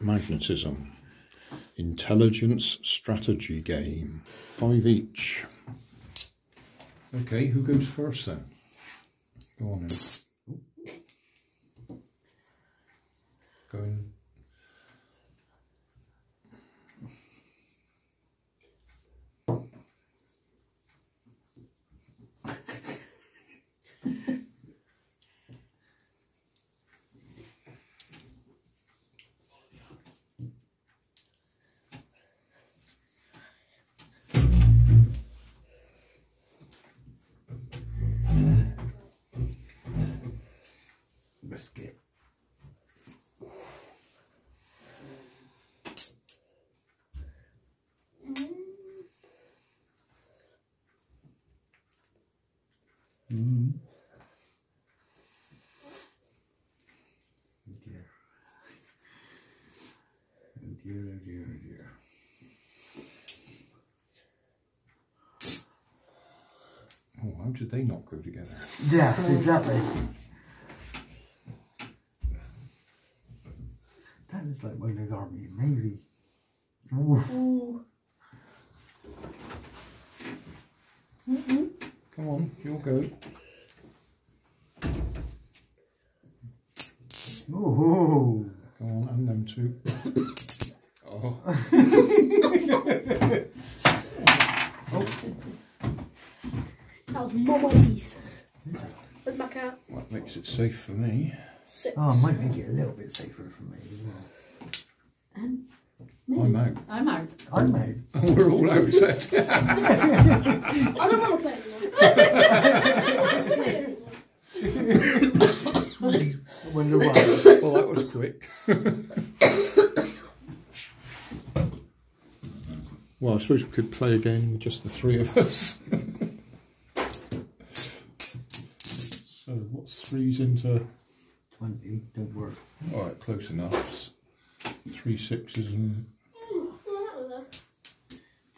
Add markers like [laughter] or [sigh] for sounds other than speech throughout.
magnetism. Intelligence strategy game. Five each. Okay, who goes first then? Go on then. Going. Biscuit. Mm. Oh dear. Oh dear, oh dear, oh dear. Oh, how did they not go together? Yeah, exactly. That is like when they army and navy. Oof. Mm-hmm. Ooh. Come on, you'll go. Ooh. Go on, and them two. Oh. [laughs] oh, That was more my piece. Look back out. that makes it safe for me. Six. Oh, it might make it a little bit safer for me as well. I'm out. I'm out. I'm out. [laughs] We're all out, except. [laughs] I don't want to play anymore. I wonder why. well, that was quick. well, I suppose we could play again with just the three of us. so, what's threes into? 20, don't work. All right, close enough. Three sixes, and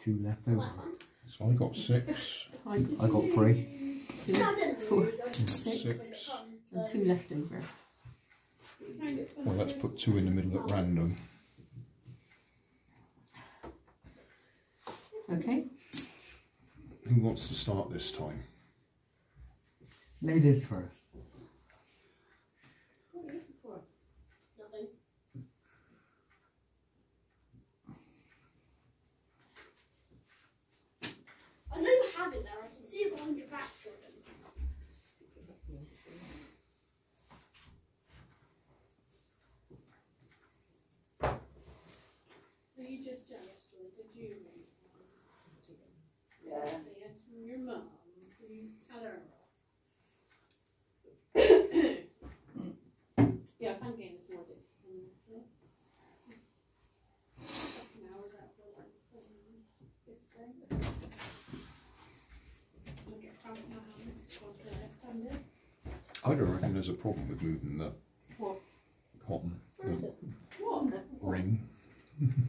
Two left over. so I got six, I I got three. four, six. six, and two left over. Well, let's put two in the middle at random. Okay. Who wants to start this time? Ladies first. Nothing. I know you have it there. I can see it behind your back, Jordan. Were you just jealous, Joy? Did you read Yeah. From your mum. So you tell her. yeah, I found more detail. Yeah. Second hours out for like this thing. I'll get cramp in my hand. Got the left-handed. I don't reckon there's a problem with moving the What? cotton, the ring. [laughs]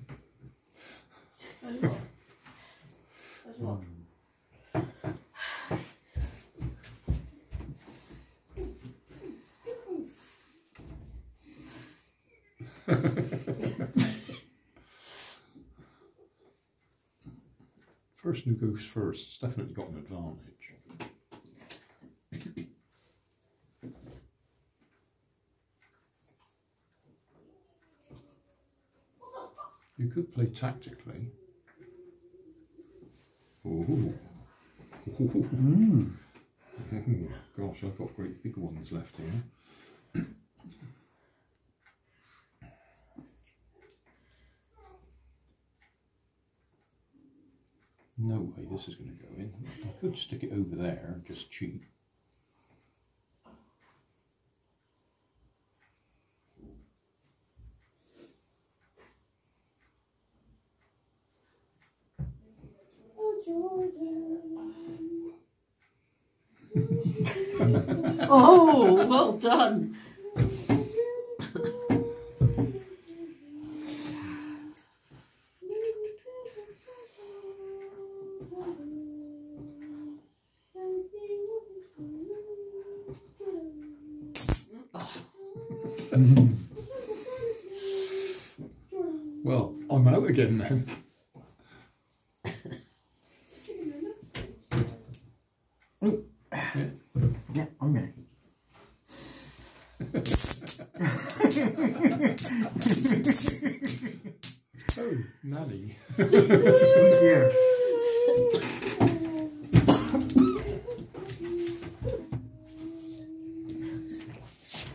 Person who goes first has definitely got an advantage. You could play tactically. Ooh. [laughs] Mm. Gosh, I've got great big ones left here. No way this is going to go in. I could stick it over there just cheat. Oh, well done. Well, I'm out again then. Yeah, I'm ready. Oh, Nanny. Oh dear.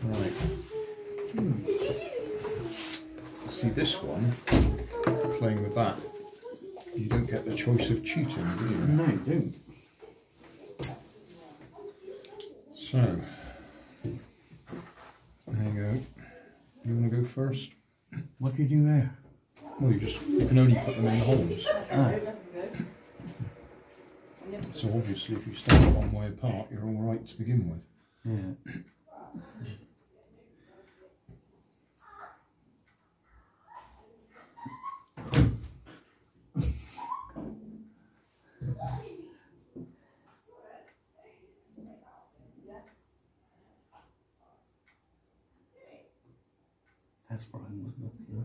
Right. See this one, playing with that, you don't get the choice of cheating, do you? No, you don't. So, there you go. You want to go first? What do you do there? Well, you just you can only put them in the holes. Ah, So obviously, if you stand one way apart, you're all right to begin with. yeah. That's what I was looking.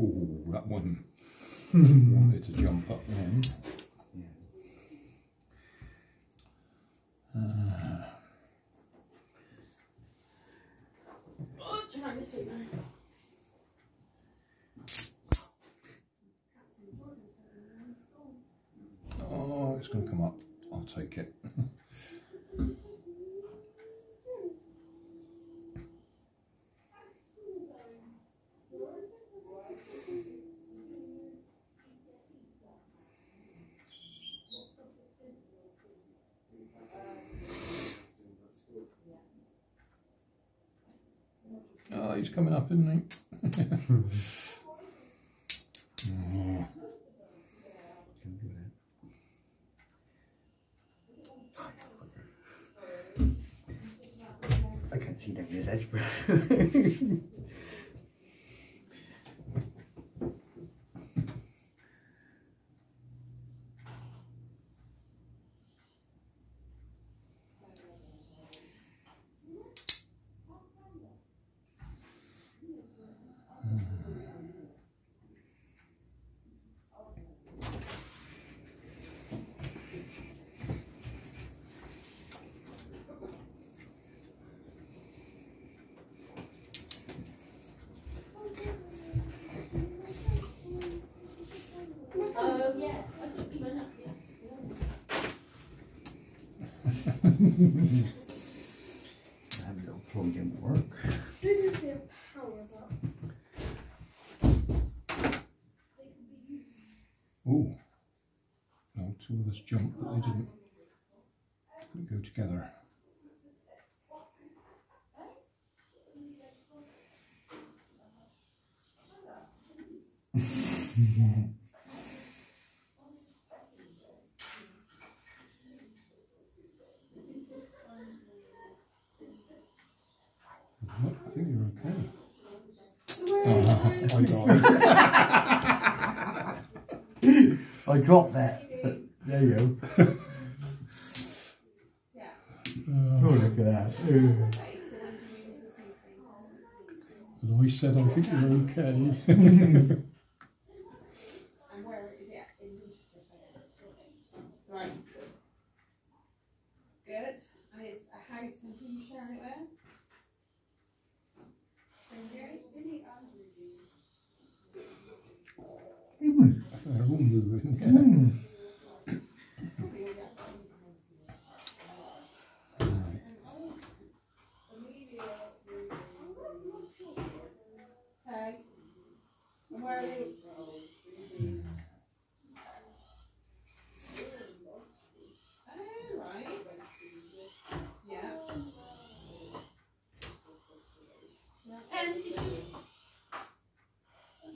Oh, that one [laughs] wanted to jump up then. Uh, oh, it's going to come up. I'll take it. [laughs] Oh, he's coming up, isn't he? [laughs] I can't see down this edge, bro. [laughs] that little plug didn't work. Is their power. Oh. No, two of us jumped, but they didn't, didn't go together. [laughs] What? I think you're okay. Oh, I died. [laughs] I dropped that, there you go. [laughs] oh, look at that. Ooh. And I said, I think you're okay. And where is [laughs] it in Winchester? Right. Good. And it's a house and who you sharing it with? Roommoving. Yeah. Mm. Where are you? Did you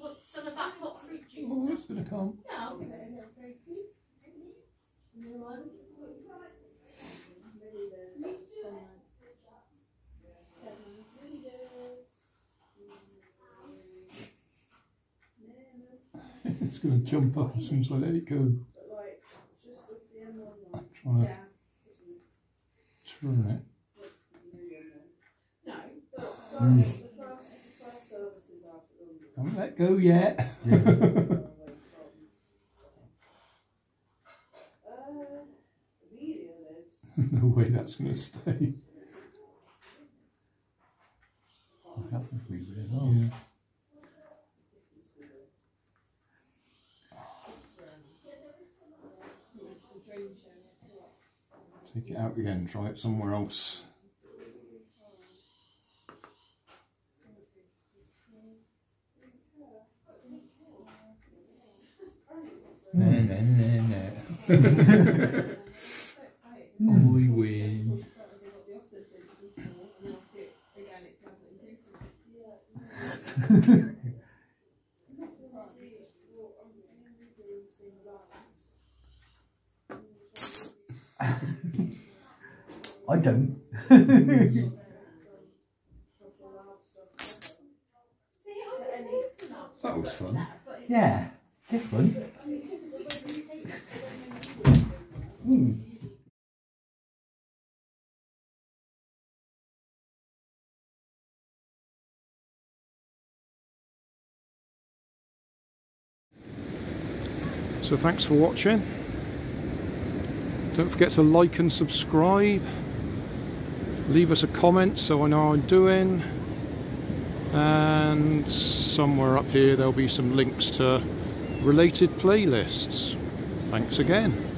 put some of that Right. come. Yeah, I'll give it a go. Thank you. New one. [laughs] it's going to jump up as soon as I let it go. I'm trying to turn it. Haven't let go yet. [laughs] [laughs] no way that's going to stay. I'll help them with it as. Yeah. Take it out again, try it somewhere else. No, no, no, no. I don't. That was fun. Yeah, different. Hmm. So thanks for watching. Don't forget to like and subscribe. Leave us a comment so I know how I'm doing. And somewhere up here there'll be some links to related playlists. Thanks again.